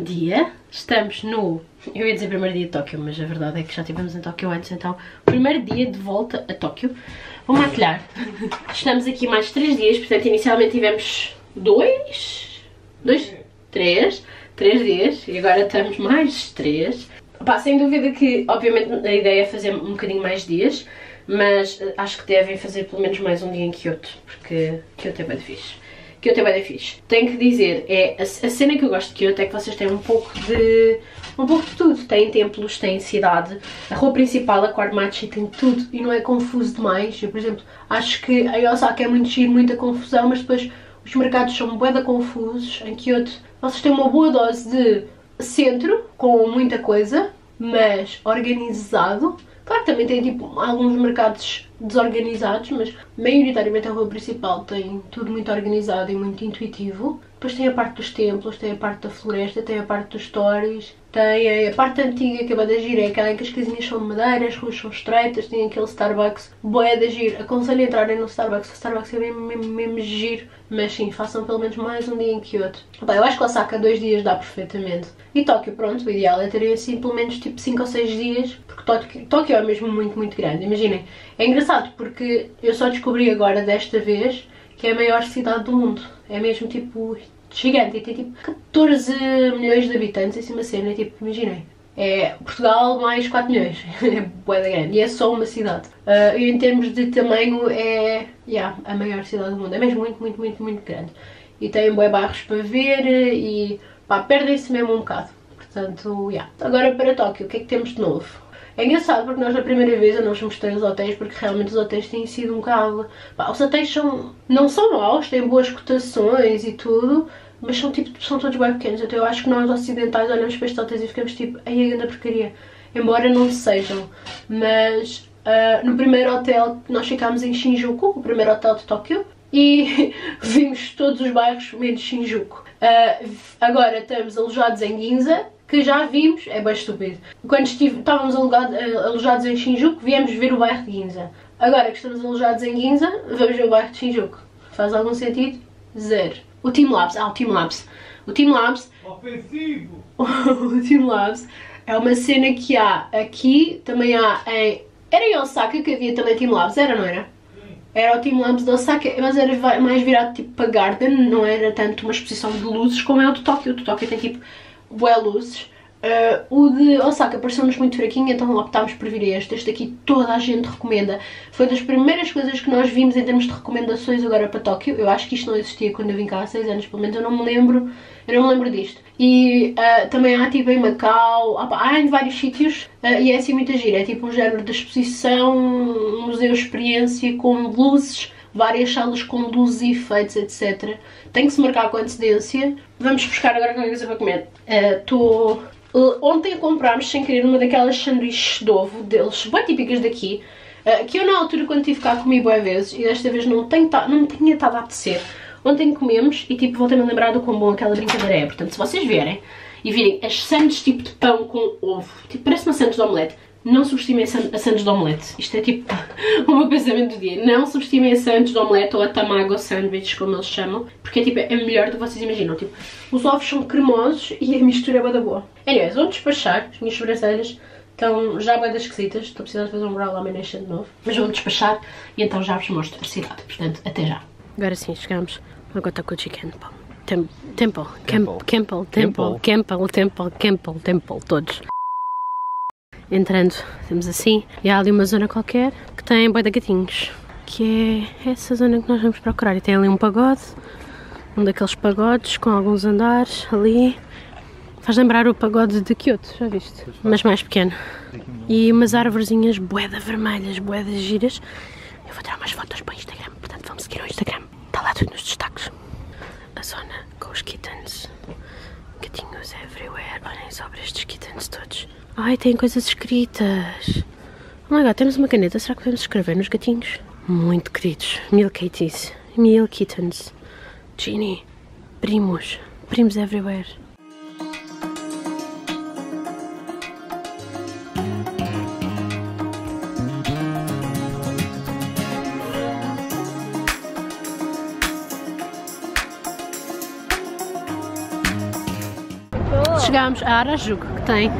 bom dia. Estamos no... Eu ia dizer primeiro dia de Tóquio, mas a verdade é que já estivemos em Tóquio antes, então... Primeiro dia de volta a Tóquio. Vou maquilhar. Estamos aqui mais três dias, portanto inicialmente tivemos dois... Dois? Três. Três dias. E agora estamos mais três. Pá, sem dúvida que, obviamente, a ideia é fazer um bocadinho mais dias, mas eh, acho que devem fazer pelo menos mais um dia em Kyoto, porque Kyoto é bem fixe. Kyoto é bem fixe. Tenho que dizer, é, a, a, cena que eu gosto de Kyoto é que vocês têm um pouco de... um pouco de tudo. Têm templos, têm cidade, a rua principal, a Quarmachi, tem tudo e não é confuso demais. Eu, por exemplo, acho que a Osaka é muito giro, muita confusão, mas depois os mercados são bué confusos. Em Kyoto vocês têm uma boa dose de centro, com muita coisa, mas organizado. Claro também tem tipo alguns mercados desorganizados, mas maioritariamente a rua principal tem tudo muito organizado e muito intuitivo. Depois tem a parte dos templos, tem a parte da floresta, tem a parte dos stories, tem a parte antiga que é da gira, é aquela em que as casinhas são de madeira, as ruas são estreitas, tem aquele Starbucks boé da giro. Aconselho a entrarem no Starbucks, o Starbucks é mesmo, mesmo, mesmo giro. Mas sim, façam pelo menos mais um dia em Kyoto. Bem, eu acho que Osaka dois dias dá perfeitamente. E Tóquio, pronto, o ideal é ter assim pelo menos tipo 5 ou 6 dias, porque Tóquio, Tóquio é mesmo muito, muito grande. Imaginem, é engraçado porque eu só descobri agora desta vez que é a maior cidade do mundo. É mesmo tipo gigante e tem tipo 14 milhões de habitantes, assim uma cena, tipo, imaginem. É Portugal mais 4 milhões, é boa grande, e é só uma cidade. Uh, e em termos de tamanho é yeah, a maior cidade do mundo, é mesmo muito, muito, muito, muito grande. E tem bué bairros para ver e pá, perdem-se mesmo um bocado. Portanto, yeah. Agora para Tóquio, o que é que temos de novo? É engraçado porque nós na primeira vez eu não vos mostrei os hotéis porque realmente os hotéis têm sido um bocado... Pá, os hotéis são, não são maus, têm boas cotações e tudo, mas são, tipo, são todos bem pequenos. Então eu acho que nós ocidentais olhamos para estes hotéis e ficamos tipo, aí a grande porcaria. Embora não sejam, mas uh, no primeiro hotel nós ficámos em Shinjuku, o primeiro hotel de Tóquio, e vimos todos os bairros menos Shinjuku. Uh, agora estamos alojados em Ginza, que já vimos, é bem estúpido. Quando estive, estávamos alugado, alojados em Shinjuku, viemos ver o bairro de Ginza. Agora que estamos alojados em Ginza, vamos ver o bairro de Shinjuku. Faz algum sentido? Zero. O Team Labs, ah, o Team Labs. O Team Labs... Ofensivo! o Team Labs é uma cena que há aqui, também há em... Era em Osaka que havia também Team Labs, era, não era? Era o Team Labs de Osaka, mas era mais virado tipo para Garden, não era tanto uma exposição de luzes como é o de Tóquio. O de Tóquio tem tipo bué luzes. Uh, o de Osaka pareceu-nos muito fraquinho, então optámos por vir este. Este aqui toda a gente recomenda. Foi das primeiras coisas que nós vimos em termos de recomendações agora para Tóquio. Eu acho que isto não existia quando eu vim cá há 6 anos, pelo menos eu não me lembro. Eu não me lembro disto. E uh, também há tipo em Macau, há em vários sítios uh, e é assim muita gira. É tipo um género de exposição, um museu experiência com luzes várias salas com luzes e efeitos, etc. Tem que se marcar com antecedência. Vamos buscar agora qualquer coisa para comer. Estou... Uh, uh, ontem comprámos, sem querer, uma daquelas sanduíches de ovo deles, bem típicas daqui, uh, que eu na altura quando estive cá comi boas vezes e desta vez não, tenho não tinha estado a apetecer. Ontem comemos e tipo voltei-me a lembrar do quão bom aquela brincadeira é. Portanto, se vocês verem e virem as sandes tipo de pão com ovo, tipo parece uma sandes de omelete, não subestimem a Santos de omelete. Isto é tipo o meu pensamento do dia. Não subestimem a Santos de omelete ou a Tamago sandwich, como eles chamam, porque é tipo é melhor do que vocês imaginam. Tipo, os ovos são cremosos e a mistura é bada boa. Anyways, vou despachar as minhas sobrancelhas. Estão já bem esquisitas, estou precisando de fazer um brow lamination de novo, mas vou despachar e então já vos mostro a cidade, portanto, até já. Agora sim, chegamos ao Gotoku Chicken Pão. Temple, Campbell, Campbell, Temple, Campbell, Temple, Campbell, Temple, todos entrando, temos assim, e há ali uma zona qualquer que tem boi de gatinhos, que é essa zona que nós vamos procurar. E tem ali um pagode, um daqueles pagodes com alguns andares ali. Faz lembrar o pagode de Kyoto, já viste? Mas mais pequeno. E umas árvorezinhas boedas vermelhas, boedas giras. Eu vou tirar umas fotos para o Instagram, portanto vamos seguir o Instagram. Está lá tudo nos destaques. A zona com os kittens. Everywhere. Olhem só para estes kittens todos. Ai, tem coisas escritas. Oh my god, temos uma caneta. Será que podemos escrever nos gatinhos? Muito queridos. Mil kitties. Mil kittens. Genie. Primos. Primos everywhere. Chegámos a Harajuku, que tem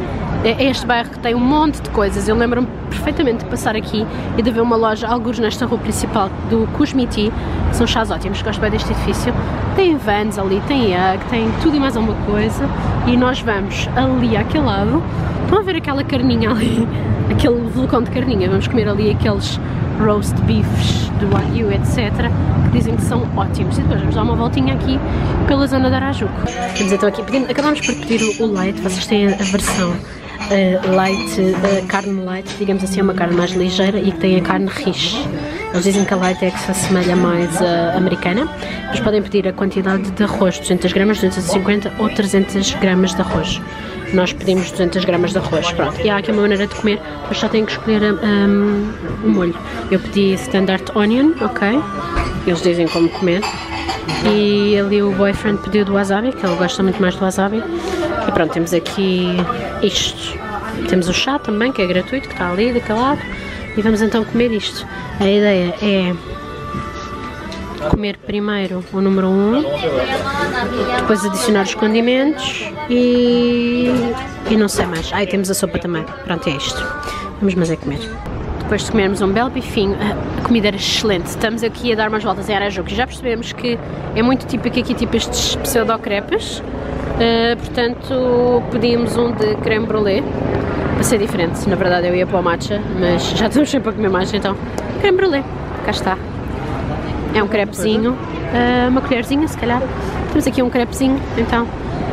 é este bairro que tem um monte de coisas. Eu lembro-me perfeitamente de passar aqui e de ver uma loja, alguns nesta rua principal, do Kusmiti, que são chás ótimos, gosto bem deste edifício. Tem Vans ali, tem Yag, tem tudo e mais alguma coisa. E nós vamos ali àquele lado. Estão a ver aquela carninha ali? Aquele vulcão de carninha. Vamos comer ali aqueles roast beefs do Wagyu, etc. Que dizem que são ótimos. E depois vamos dar uma voltinha aqui pela zona de Arajuco. Temos então aqui, acabamos por pedir o leite, vocês têm a versão uh, light, uh, carne light, digamos assim, é uma carne mais ligeira e que tem a carne riche. Eles dizem que a light é que se assemelha mais à americana. Mas podem pedir a quantidade de arroz, 200 gramas, 250 ou 300 gramas de arroz. Nós pedimos 200 gramas de arroz, pronto. E há aqui uma maneira de comer, mas só tenho que escolher um, um molho. Eu pedi standard onion, ok? Eles dizem como comer. E ali o boyfriend pediu do wasabi, que ele gosta muito mais do wasabi. E pronto, temos aqui isto. Temos o chá também, que é gratuito, que está ali daquele lado. E vamos então comer isto. A ideia é comer primeiro o número 1, um, depois adicionar os condimentos e, e não sei mais. E temos a sopa também. Pronto, é isto. Vamos mas é comer. Depois de comermos um belo bifinho, a comida era excelente. Estamos aqui a dar umas voltas em Arajuca já percebemos que é muito típico aqui, tipo estes pseudo-crepes. Uh, portanto, pedimos um de creme brulee para ser diferente. Na verdade, eu ia para o matcha, mas já estamos sempre a comer matcha, então creme brulee. Cá está. É um crepezinho, uh, uma colherzinha, se calhar. Temos aqui um crepezinho, então.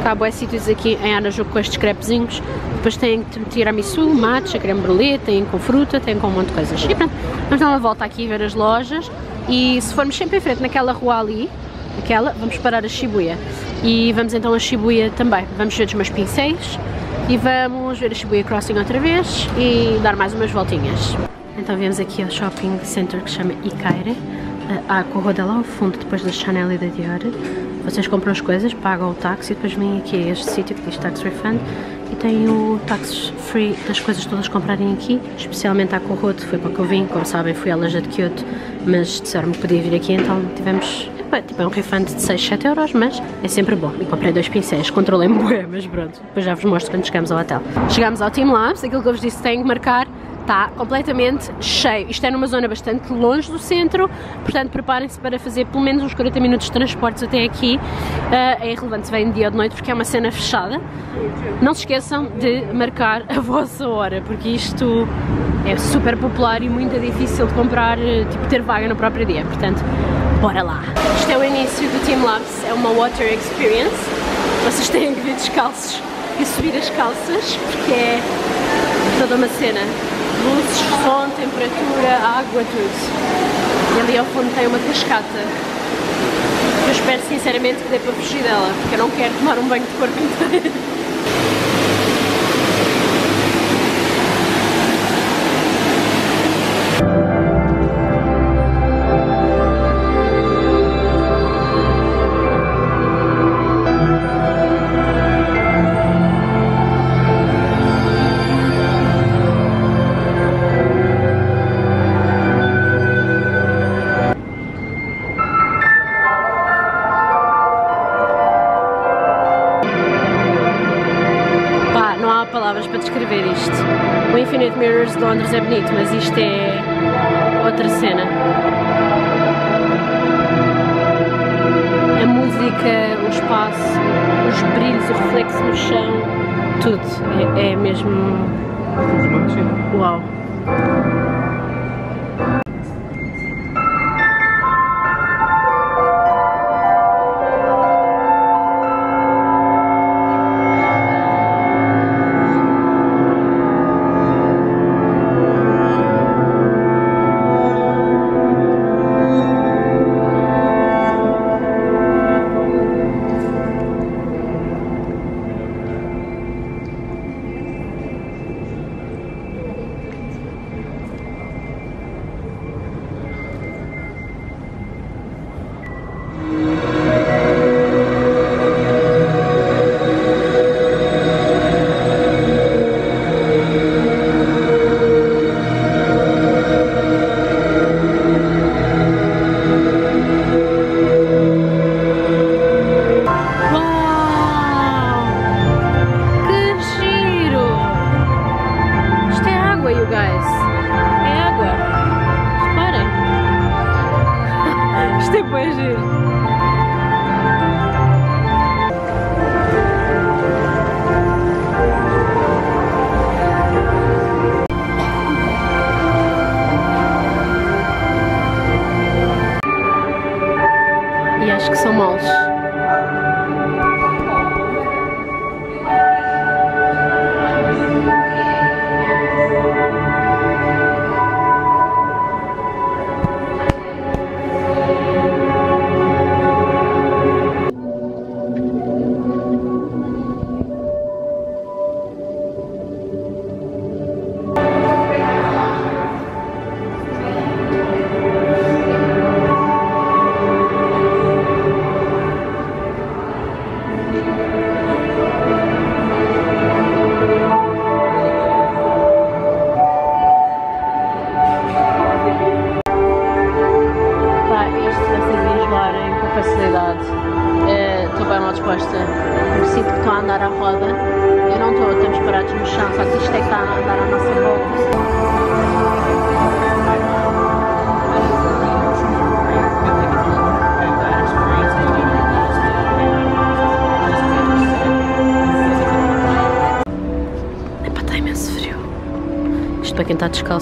Há boas sítios aqui em Arajuco com estes crepezinhos. Depois tem tiramisu, matcha, creme brulee, tem com fruta, tem com um monte de coisas. E pronto, vamos dar uma volta aqui ver as lojas. E se formos sempre em frente naquela rua ali, aquela, vamos parar a Shibuya. E vamos então a Shibuya também. Vamos ver os meus pincéis e vamos ver a Shibuya Crossing outra vez e dar mais umas voltinhas. Então viemos aqui ao shopping center que se chama Ikaire. Há a corroda lá ao fundo, depois da Chanel e da Dior. Vocês compram as coisas, pagam o táxi e depois vêm aqui a este sítio que diz Tax Refund e tem o tax free das coisas todas comprarem aqui, especialmente a Corroto, foi para que eu vim, como sabem fui à loja de Kyoto, mas disseram-me que podia vir aqui, então tivemos tipo, é um refund de 6, 7 euros, mas é sempre bom. E comprei dois pincéis, controlei-me mas pronto, depois já vos mostro quando chegamos ao hotel. Chegamos ao Team Labs, aquilo que eu vos disse tem que marcar está completamente cheio. Isto é numa zona bastante longe do centro, portanto preparem-se para fazer pelo menos uns 40 minutos de transportes até aqui. Uh, é irrelevante se vem de dia ou de noite porque é uma cena fechada. Não se esqueçam de marcar a vossa hora, porque isto é super popular e muito difícil de comprar, tipo ter vaga no próprio dia, portanto bora lá. Isto é o início do Team Labs, é uma Water Experience. Vocês têm que vir descalços e subir as calças, porque é toda uma cena luzes, som, temperatura, água, tudo. E ali ao fundo tem uma cascata. Eu espero sinceramente que dê para fugir dela, porque eu não quero tomar um banho de corpo inteiro. Londres é bonito, mas isto é outra cena. A música, o espaço, os brilhos, o reflexo no chão, tudo é, é mesmo. Uau!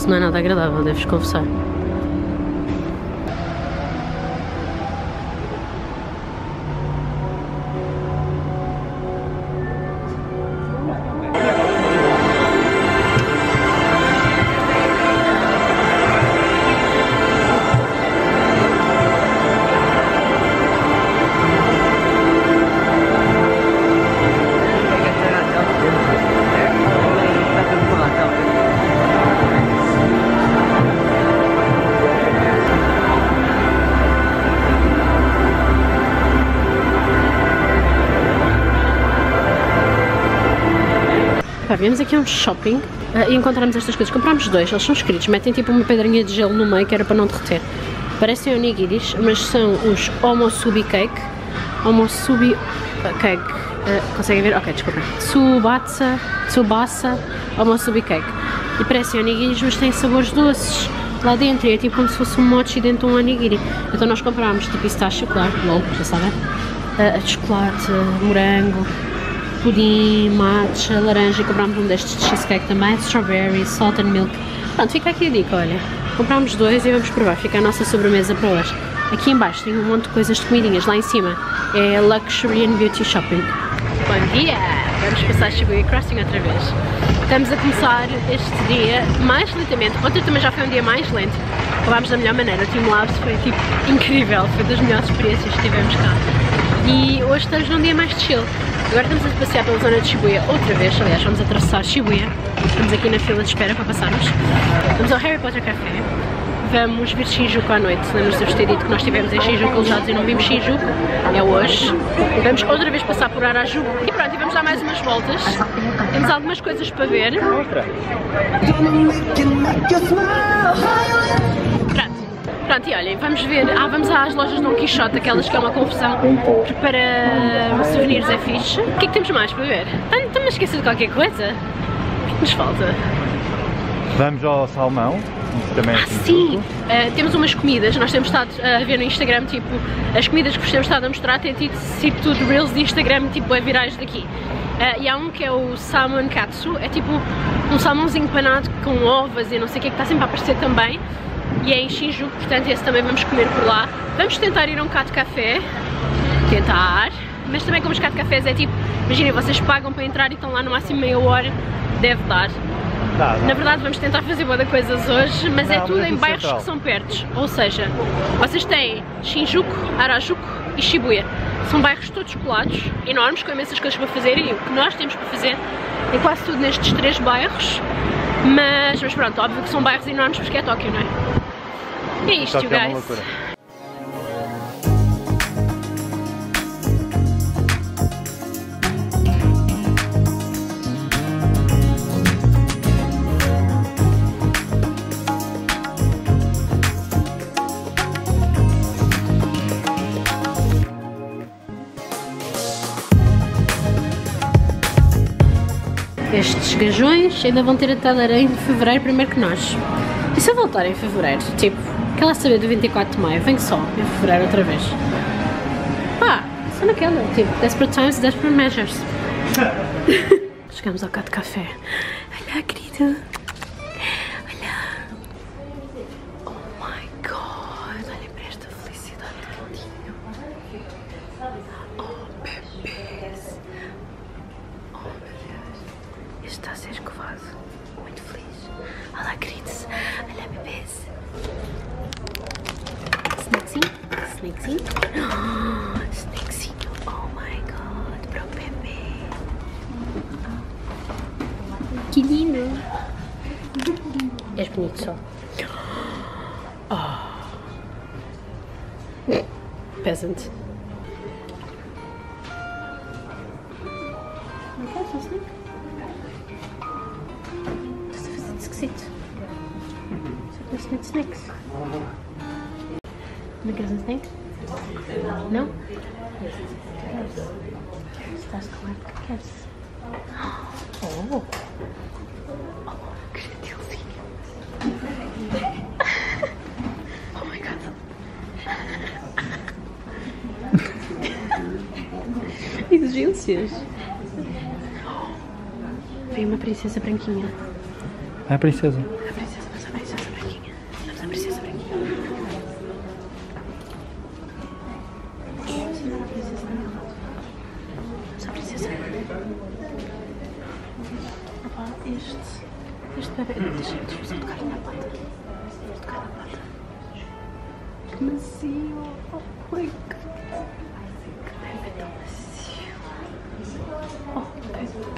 Não é nada agradável, deves confessar. Pá, viemos aqui a um shopping ah, e encontramos estas coisas. Comprámos dois, eles são escritos, metem tipo uma pedrinha de gelo no meio que era para não derreter. Parecem onigiris, mas são os omosubi cake. Omosubi cake. Ah, conseguem ver? Ok, desculpa. Tsubasa, Tsubasa omosubi cake. E parecem onigiris, mas têm sabores doces lá dentro. E é tipo como se fosse um mochi dentro de um onigiri. Então nós comprámos de pistache, claro, lol, já sabem. De chocolate, morango, pudim, matcha, laranja, e comprámos um destes de cheesecake também, strawberry, salt and milk. Pronto, fica aqui a dica, olha. Comprámos dois e vamos provar, fica a nossa sobremesa para hoje. Aqui em baixo tem um monte de coisas de comidinhas, lá em cima é Luxury and Beauty Shopping. Bom dia! Vamos passar Shibuya Crossing outra vez. Estamos a começar este dia mais lentamente, ontem também já foi um dia mais lento. Acabámos da melhor maneira, o Team Labs foi tipo incrível, foi das melhores experiências que tivemos cá. E hoje estamos num dia mais chill. Agora estamos a passear pela zona de Shibuya outra vez, aliás, vamos atravessar Shibuya. Estamos aqui na fila de espera para passarmos. Vamos ao Harry Potter Café. Vamos ver Shinjuku à noite. Lembras de eu ter dito que nós estivemos em Shinjuku alojados e não vimos Shinjuku? É hoje. Vamos outra vez passar por Harajuku. E pronto, e vamos dar mais umas voltas. Temos algumas coisas para ver. Pronto. Pronto, e olhem, vamos ver. Ah, vamos às lojas Don Quixote, aquelas que é uma confusão. Porque para souvenirs é fixe. O que é que temos mais para ver? Ah, Estamos a esquecer de qualquer coisa? O que é que nos falta? Vamos ao salmão, também é Ah, sim! Uh, temos umas comidas, nós temos estado a ver no Instagram, tipo, as comidas que vos temos estado a mostrar têm tido, sido tudo reels de Instagram, tipo, é virais daqui. Uh, e há um que é o Salmon Katsu, é tipo um salmãozinho panado com ovas e não sei o que, que está sempre a aparecer também. E é em Shinjuku, portanto esse também vamos comer por lá. Vamos tentar ir a um de café, tentar, mas também como os de cafés é tipo, imaginem, vocês pagam para entrar e estão lá no máximo meia hora, deve dar. Dá, dá. Na verdade vamos tentar fazer boa de coisas hoje, mas é Não, tudo mas em no bairros central. que são perto. Ou seja, vocês têm Shinjuku, Harajuku e Shibuya. São bairros todos colados, enormes, com imensas coisas para fazer e o que nós temos para fazer é quase tudo nestes três bairros. Mas, mas pronto, óbvio que são bairros enormes porque é Tóquio, não é? E é é uma loucura. Estes gajões ainda vão ter a Talarém em fevereiro primeiro que nós. E se eu voltar em fevereiro? Tipo, Quer lá saber do 24 de maio? Vem só, em fevereiro outra vez. Pá, só naquela, tipo, Desperate Times, Desperate Measures. Chegamos ao cá de café. Olha, querido. Não queres um snack? Estás a fazer esquisito. Só que não snacks. Não queres um snack? Não? Queres? Estás com ar que queres? Oh! Oh, que gentilzinho! Oh my god! Exigências! Vem uma princesa branquinha. É a princesa. A princesa, mas a princesa branquinha. Vamos a princesa branquinha. Vamos a princesa branquinha. Vamos a princesa Opa, este. Este bebê. Deixa deixa eu só tocar na pata. Vou tocar na pata. Que macio. Oh my god. Que bebê tão macio. Oh,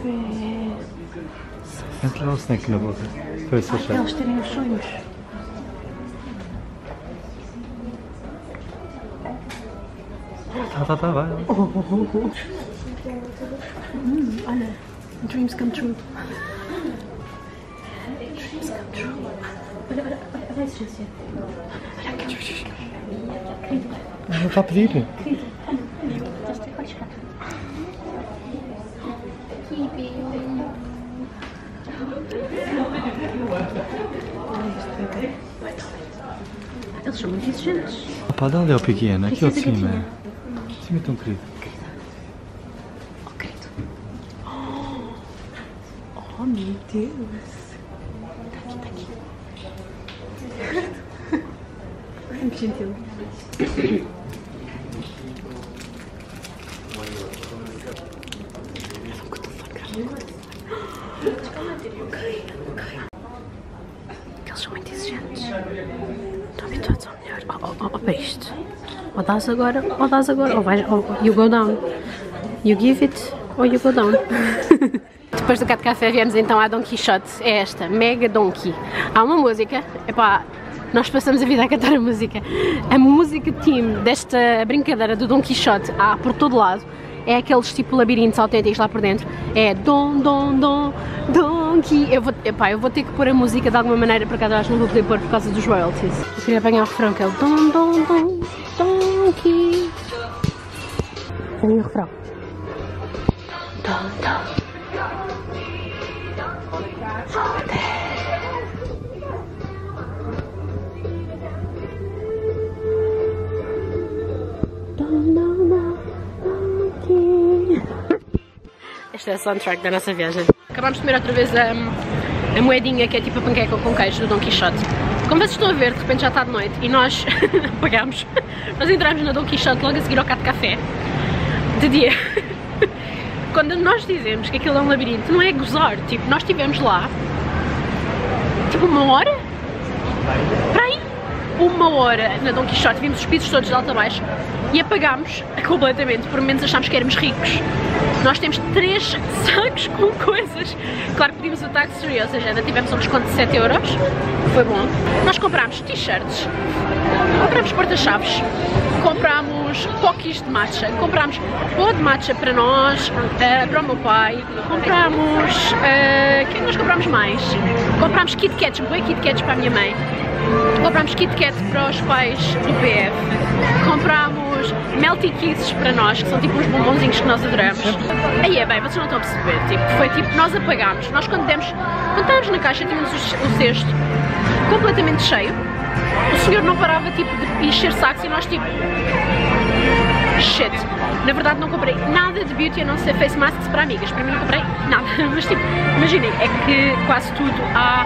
bebê. Entra lá o snack na boca. Para ver se achar. eles terem os sonhos. Tá, tá, tá, vai. Hum, olha, dreams come true. Dreams come true. Olha, olha, olha, olha a exigência. Olha aqui. Não está a pedir. Estás a ter que chegar. São muito exigentes. Pá, dá ali ao pequeno. Aqui ao cima. cima é tão querido. Oh. Oh, meu Deus. Está aqui, está aqui. Muito gentil. Eles são muito exigentes. Estão habituados ao melhor. Oh, isto. Ou dás agora, ou dás agora. Ou vais, ou you go down. You give it, or you go down. Depois do Cat Café viemos então à Don Quixote. É esta, Mega Donkey. Há uma música, epá, nós passamos a vida a cantar a música. A música team desta brincadeira do Don Quixote há por todo lado. É aqueles tipo labirintos autênticos lá por dentro. É Dom, Dom, Dom, Donkey. Eu vou, epá, eu vou ter que pôr a música de alguma maneira, por acaso acho que não vou poder pôr por causa dos royalties. Eu queria apanhar o refrão que é o Dom, Dom, Dom, Donkey. Vem o refrão. Dom. Esta é a soundtrack da nossa viagem. Acabámos de comer outra vez a, a moedinha que é tipo a panqueca com queijo do Don Quixote. Como vocês estão a ver, de repente já está de noite e nós pagámos. Nós entramos na Don Quixote logo a seguir ao de café. De dia. Quando nós dizemos que aquilo é um labirinto, não é gozar. Tipo, nós estivemos lá tipo uma hora? Para aí? Uma hora na Don Quixote, vimos os pisos todos de alto a baixo e apagámos completamente, por menos achámos que éramos ricos. Nós temos três sacos com coisas. Claro que pedimos o tax free, ou seja, ainda tivemos um desconto de 7 euros, foi bom. Nós comprámos t-shirts, comprámos porta-chaves, comprámos pokis de matcha, comprámos pó de matcha para nós, eh, para o meu pai, comprámos. eh, O que é que nós comprámos mais? Comprámos Kit Kats, boi Kit Kats para a minha mãe. Comprámos Kit Kat para os pais do PF. Comprámos Melty Kisses para nós, que são tipo uns bombonzinhos que nós adoramos. Aí é bem, vocês não estão a perceber. Tipo, foi tipo, nós apagámos. Nós quando demos, quando estávamos na caixa, tínhamos o, o cesto completamente cheio. o senhor não parava tipo de encher sacos e nós tipo shit. Na verdade não comprei nada de beauty a não ser face masks para amigas. Para mim não comprei nada. Mas tipo, imaginem, é que quase tudo há,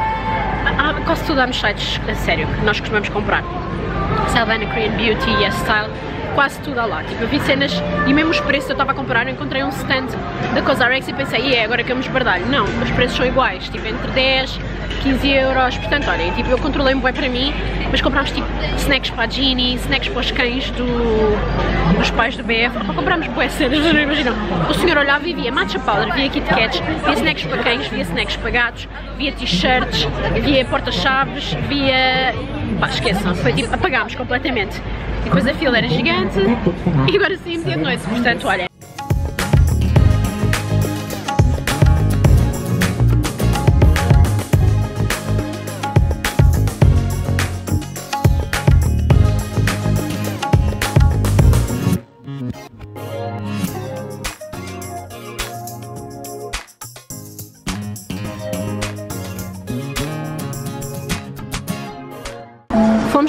há quase tudo há nos sites, a sério, que nós costumamos comprar. Savannah Korean Beauty, Yes Style, quase tudo há lá. Tipo, eu vi cenas e mesmo os preços eu estava a comprar, eu encontrei um stand da Cosrx e pensei, e é, agora que eu me esbardalho. Não, os preços são iguais, tipo, entre 10 15 euros, portanto, olhem, tipo, eu controlei-me bem para mim, mas comprámos tipo snacks para a Ginny, snacks para os cães do, dos pais do BF, Opa, comprámos boas cenas, não imaginam? O senhor olhava e via matcha powder, via Kit Kats, via snacks para cães, via snacks para gatos, via t-shirts, via porta-chaves, via... pá, esqueçam, foi tipo, apagámos completamente. E depois a fila era gigante e agora saímos de noite, portanto, olha.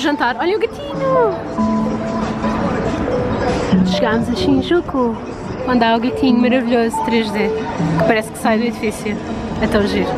Jantar. Olha o gatinho! Chegámos a Shinjuku, onde há o gatinho maravilhoso 3D, que parece que sai do edifício. É tão giro.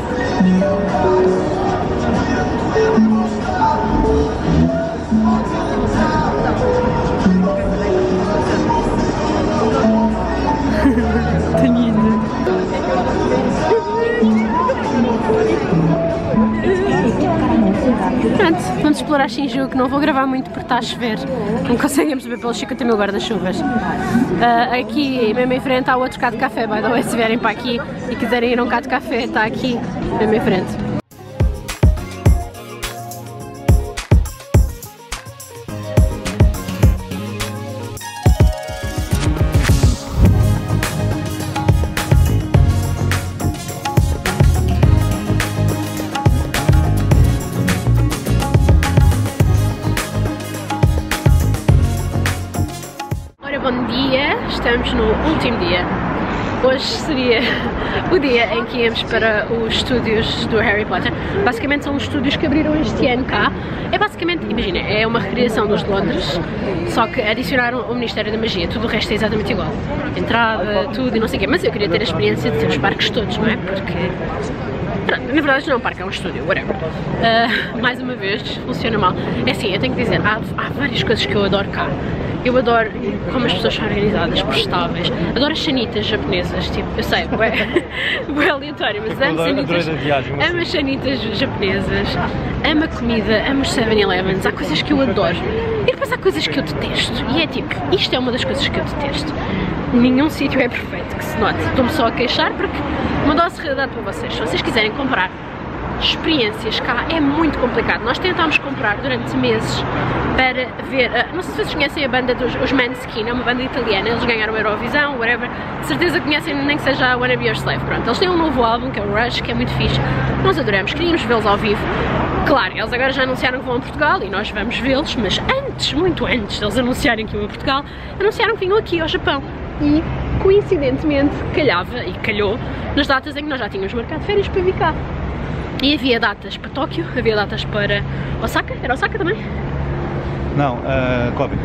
Pronto, vamos explorar Shinjuku, não vou gravar muito porque está a chover, não conseguem perceber pelos 50 mil guarda-chuvas. Uh, aqui, mesmo em frente, há outro cá de café, by the way, se vierem para aqui e quiserem ir a um cá de café, está aqui, mesmo em frente. Que íamos para os estúdios do Harry Potter. Basicamente são os estúdios que abriram este ano cá. É basicamente, imagina, é uma recriação dos de Londres, só que adicionaram o Ministério da Magia. Tudo o resto é exatamente igual. Entrada, tudo e não sei o quê. Mas eu queria ter a experiência de ter os parques todos, não é? Porque na verdade não é um parque, é um estúdio, whatever. Uh, mais uma vez, funciona mal. É assim, eu tenho que dizer, há, há várias coisas que eu adoro cá. Eu adoro como as pessoas são organizadas, prestáveis. Adoro as sanitas japonesas, tipo, eu sei, é aleatório, mas amo sanitas, amo as sanitas japonesas, amo a comida, amo os 7-Elevens, há coisas que eu adoro. E depois há coisas que eu detesto. E é tipo, isto é uma das coisas que eu detesto. Nenhum sítio é perfeito, que se note. Estou-me só a queixar porque uma dose de realidade para vocês. Se vocês quiserem comprar experiências cá é muito complicado. Nós tentámos comprar durante meses para ver, uh, não sei se vocês conhecem a banda dos os Manskin, é uma banda italiana, eles ganharam a Eurovisão, whatever, de certeza conhecem nem que seja a Wanna Be Your Slave, pronto, eles têm um novo álbum que é o Rush, que é muito fixe, nós adoramos, queríamos vê-los ao vivo, claro, eles agora já anunciaram que vão a Portugal e nós vamos vê-los, mas antes, muito antes deles anunciarem que iam a Portugal, anunciaram que vinham aqui ao Japão. E coincidentemente calhava e calhou nas datas em que nós já tínhamos marcado férias para vir cá. E havia datas para Tóquio, havia datas para Osaka, era Osaka também? Não, uh, Kobe.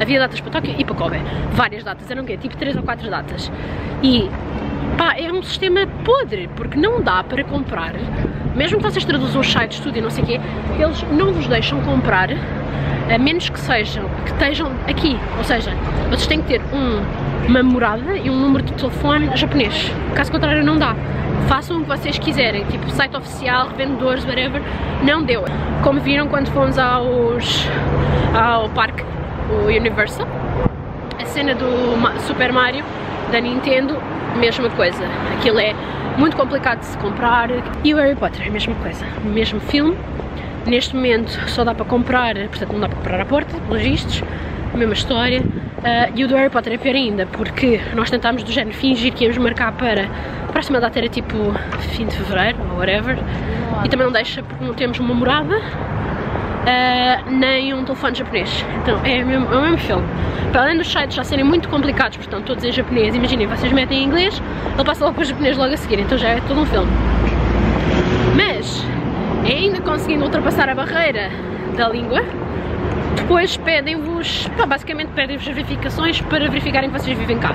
Havia datas para Tóquio e para Kobe. Várias datas, eram o quê? Tipo 3 ou 4 datas. E pá, é um sistema podre, porque não dá para comprar, mesmo que vocês traduzam os sites tudo e não sei o quê, eles não vos deixam comprar a menos que sejam, que estejam aqui, ou seja, vocês têm que ter um, uma morada e um número de telefone japonês, caso contrário não dá. Façam o que vocês quiserem, tipo site oficial, revendedores, whatever, não deu. Como viram quando fomos aos, ao parque, o Universal, a cena do Super Mario da Nintendo, mesma coisa. Aquilo é muito complicado de se comprar. E o Harry Potter, mesma coisa. Mesmo filme, Neste momento só dá para comprar, portanto não dá para comprar à porta, pelos mesma história. Uh, e o do Harry Potter é pior ainda, porque nós tentámos do género fingir que íamos marcar para a próxima data era tipo fim de fevereiro ou whatever, e também não deixa porque não temos uma morada, uh, nem um telefone japonês. Então é o mesmo, é o mesmo filme. Para além dos sites já serem muito complicados, portanto todos em japonês, imaginem, vocês metem em inglês, ele passa logo para o japonês logo a seguir, então já é todo um filme. Mas ainda conseguindo ultrapassar a barreira da língua. Depois pedem-vos, basicamente pedem-vos as verificações para verificarem que vocês vivem cá.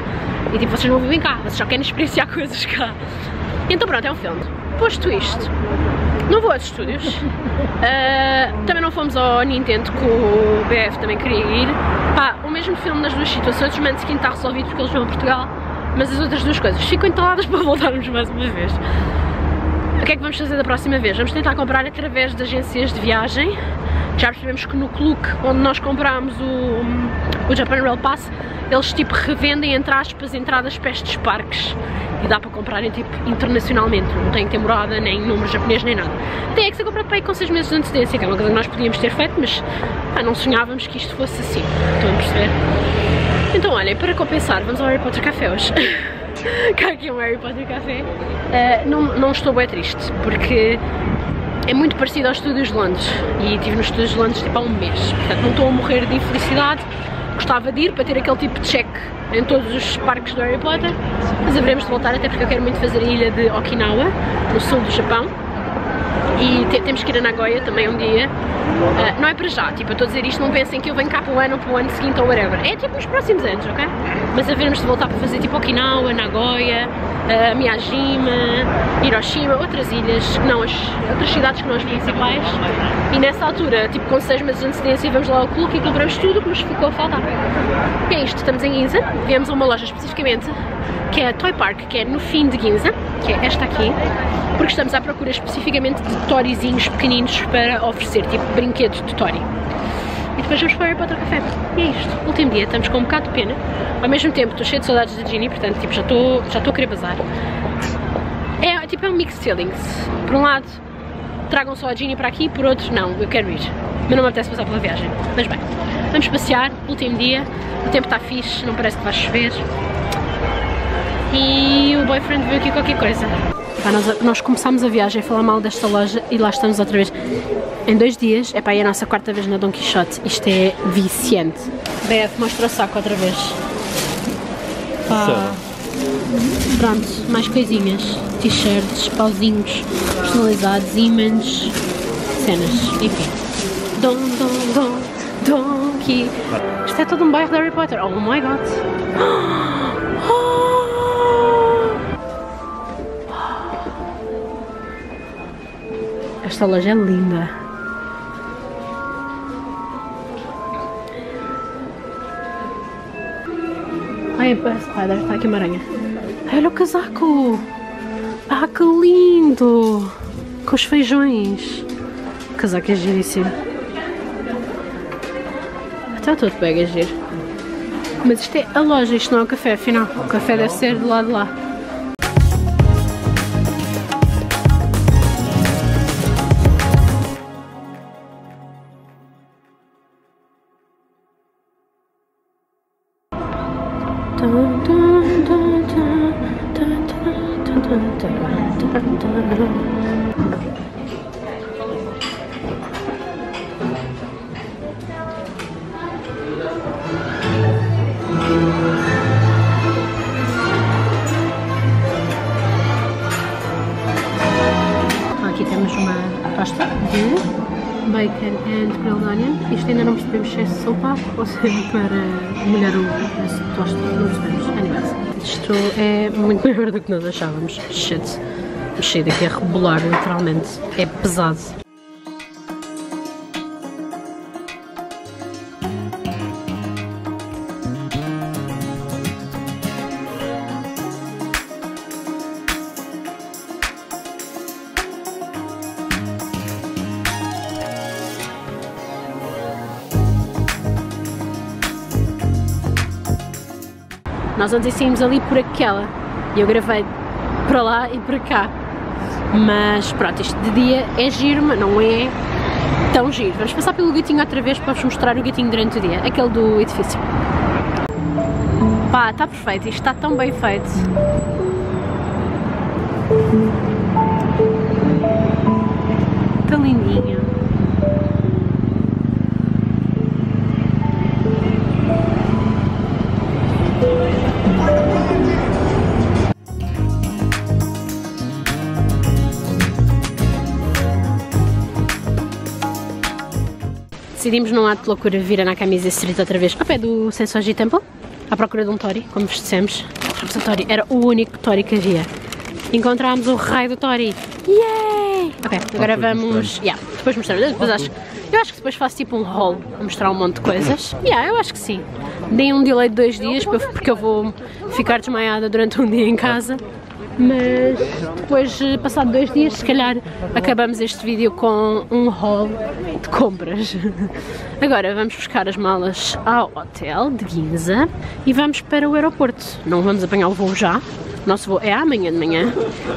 E tipo, vocês não vivem cá, vocês só querem experienciar coisas cá. Então pronto, é um filme. Posto isto, não vou aos estúdios. Uh, também não fomos ao Nintendo que o BF também queria ir. Pá, o mesmo filme nas duas situações, o Manskin está resolvido porque eles vão a Portugal. Mas as outras duas coisas ficam entaladas para voltarmos mais uma vez. O que é que vamos fazer da próxima vez? Vamos tentar comprar através de agências de viagem. Já percebemos que no Klook, onde nós comprámos o, o Japan Rail Pass, eles tipo revendem, entre aspas, entradas para estes parques. E dá para comprarem tipo internacionalmente, não tem morada, nem número japonês, nem nada. Tem é que ser comprado para aí com 6 meses de antecedência, que é uma coisa que nós podíamos ter feito, mas ah, não sonhávamos que isto fosse assim. Estão a perceber? Então olhem, para compensar, vamos ao Harry Potter Café hoje. cá aqui um Harry Potter Café. Uh, não, não estou bem triste, porque é muito parecido aos estúdios de Londres e estive nos estúdios de Londres tipo há um mês, portanto não estou a morrer de infelicidade, gostava de ir para ter aquele tipo de check em todos os parques do Harry Potter, mas haveremos de voltar até porque eu quero muito fazer a ilha de Okinawa, no sul do Japão, e te, temos que ir a Nagoya também um dia. Uh, não é para já, tipo, eu estou a dizer isto, não pensem que eu venho cá para o ano ou para o ano seguinte ou whatever. É tipo nos próximos anos, ok? Mas havermos de voltar para fazer tipo Okinawa, Nagoya, uh, Miyajima, Hiroshima, outras ilhas, que não as, outras cidades que não as principais. E nessa altura, tipo com 6 meses de antecedência, vamos lá ao clube e compramos tudo que nos ficou a faltar. E é isto, estamos em Ginza, viemos a uma loja especificamente, que é a Toy Park, que é no fim de Ginza, que é esta aqui, porque estamos à procura especificamente de torizinhos pequeninos para oferecer, tipo brinquedos de tori. E depois vamos para o Harry Potter Café. E é isto. Último dia, estamos com um bocado de pena. Ao mesmo tempo, estou cheio de saudades da Ginny, portanto, tipo, já estou já estou a querer bazar. É, tipo, é um mix feelings. Por um lado, tragam só a Ginny para aqui, por outro, não, eu quero ir. Mas não me apetece passar pela viagem. Mas bem, vamos passear, último dia, o tempo está fixe, não parece que vai chover. E o boyfriend viu aqui qualquer coisa. Pá, nós, nós começámos a viagem a falar mal desta loja e lá estamos outra vez. Em dois dias, é pá, é a nossa quarta vez na Don Quixote. Isto é viciante. BF, mostra o saco outra vez. Pá. Pronto, mais coisinhas. T-shirts, pauzinhos personalizados, ímãs, cenas, enfim. Dom, dom, dom, donkey. Isto é todo um bairro de Harry Potter. Oh my god. Esta loja é linda. Ai, a Spider, está aqui uma aranha. Olha o casaco! Ah, que lindo! Com os feijões. O casaco é giríssimo. Está todo pega a giro. Mas isto é a loja, isto não é o café, afinal. O café deve ser do lado de lá. É para molhar o tosta. Não percebemos. Anyways, isto é muito maior do que nós achávamos. Shit. Cheio daqui a rebolar, literalmente. É pesado. Nós ontem saímos ali por aquela e eu gravei para lá e para cá. Mas pronto, isto de dia é giro, mas não é tão giro. Vamos passar pelo gatinho outra vez para vos mostrar o gatinho durante o dia, aquele do edifício. Pá, está perfeito, isto está tão bem feito. Está lindinho. Decidimos num ato de loucura vir a Nakamizi Street outra vez ao pé do Sensoji Temple, à procura de um Tori, como vos dissemos. Encontramos o Tori, era o único Tori que havia. Encontramos o raio do Tori. Yay! Ok, agora vamos. Yeah, depois mostramos. Depois acho, eu acho que depois faço tipo um haul a mostrar um monte de coisas. Yeah, eu acho que sim. Dei um delay de dois dias porque eu vou ficar desmaiada durante um dia em casa. Mas depois, passado dois dias, se calhar acabamos este vídeo com um haul de compras. Agora vamos buscar as malas ao hotel de Ginza e vamos para o aeroporto. Não vamos apanhar o voo já, nosso voo é amanhã de manhã,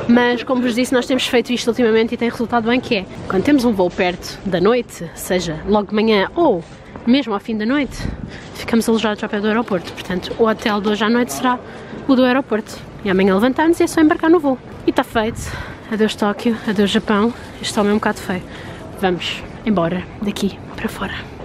mas como vos disse, nós temos feito isto ultimamente e tem resultado bem que é, quando temos um voo perto da noite, seja logo de manhã ou mesmo ao fim da noite, ficamos alojados ao pé do aeroporto. Portanto, o hotel de hoje à noite será o do aeroporto. E amanhã levantamos e é só embarcar no voo. E está feito. Adeus Tóquio, adeus Japão. Isto está mesmo um bocado feio. Vamos embora daqui para fora.